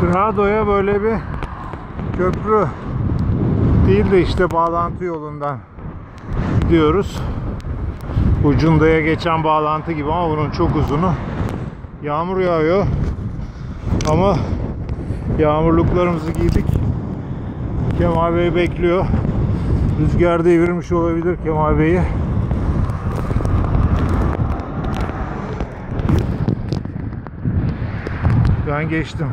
Grado'ya böyle bir köprü değil de işte bağlantı yolundan gidiyoruz. Ucundaya geçen bağlantı gibi ama bunun çok uzunu. Yağmur yağıyor. Ama yağmurluklarımızı giydik. Kemal Bey bekliyor. Rüzgar devirmiş olabilir Kemal Bey'i. Ben geçtim.